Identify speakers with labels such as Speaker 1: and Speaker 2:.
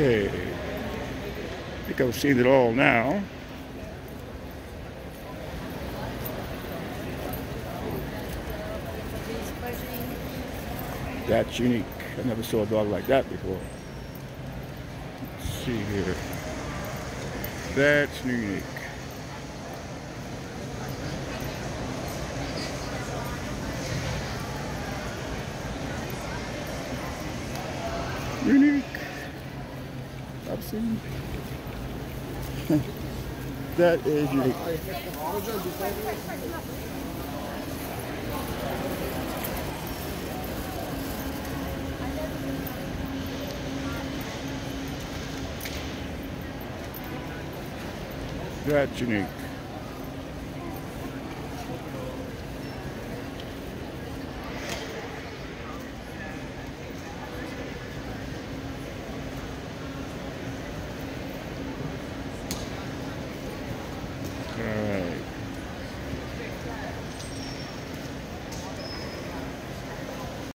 Speaker 1: Okay. I think I've seen it all now. That's unique. I never saw a dog like that before. Let's see here. That's unique. Unique. I've seen. that is unique. That's unique.